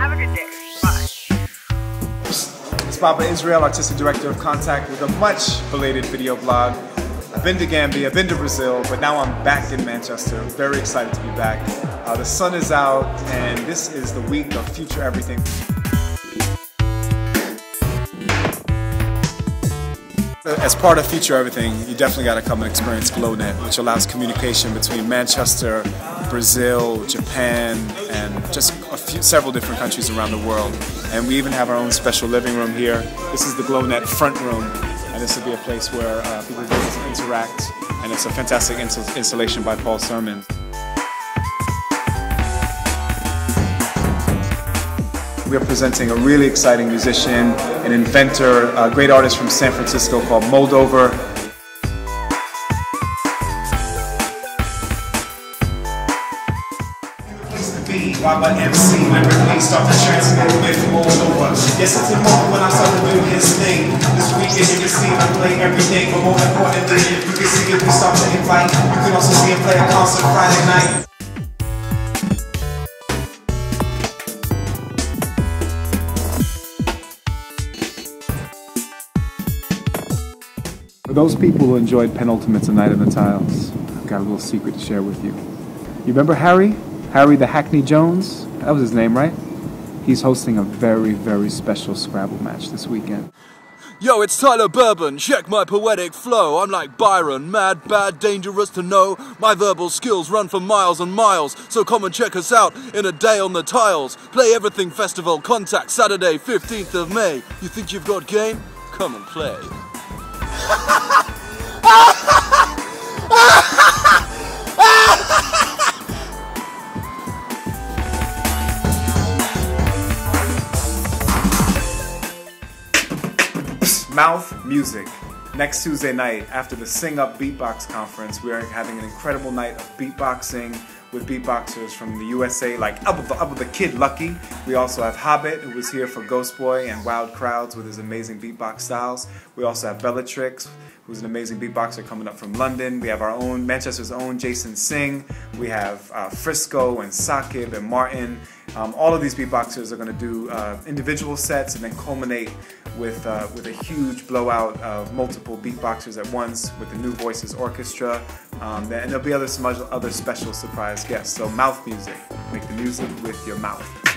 Have a good day. Bye. It's Baba Israel, Artistic Director of Contact, with a much belated video blog. I've been to Gambia, I've been to Brazil, but now I'm back in Manchester. Very excited to be back. Uh, the sun is out, and this is the week of FutureEverything. As part of FutureEverything, you definitely got to come and experience GloNet, which allows communication between Manchester, Brazil, Japan, and just a few, several different countries around the world. And we even have our own special living room here. This is the GloNet front room, and this will be a place where uh, people can interact. And it's a fantastic installation by Paul Sermon. We are presenting a really exciting musician, an inventor, a great artist from San Francisco called Moldover. Baba MC lyrically start to transmit with Moldover. Yes, it's important when I start to do his thing. This weekend you can see him play everything, but more importantly, you can see if we start to invite. You can also see him play a concert Friday night. For those people who enjoyed Pen-ultimate's A Night on the Tiles, I've got a little secret to share with you. You remember Harry? Harry the Hackney Jones? That was his name, right? He's hosting a very, very special Scrabble match this weekend. Yo, it's Tyler Bourbon. Check my poetic flow. I'm like Byron, mad, bad, dangerous to know. My verbal skills run for miles and miles. So come and check us out in a day on the tiles. PlayEverything Festival Contact Saturday, 15th of May. You think you've got game? Come and play. Mouth Music. Next Tuesday night, after the Sing Up Beatbox Conference, we are having an incredible night of beatboxing with beatboxers from the USA, like Up with the, Up the Kid Lucky. We also have Hobbit, who was here for Ghost Boy and Wild Crowds with his amazing beatbox styles. We also have Bellatrix, who's an amazing beatboxer coming up from London. We have our own, Manchester's own Jason Singh. We have uh, Frisco and Sakib and Martin. Um, all of these beatboxers are going to do uh, individual sets and then culminate with, uh, with a huge blowout of multiple beatboxers at once with the New Voices Orchestra. Um, and there'll be other, some other special surprise guests. So mouth music. Make the music with your mouth.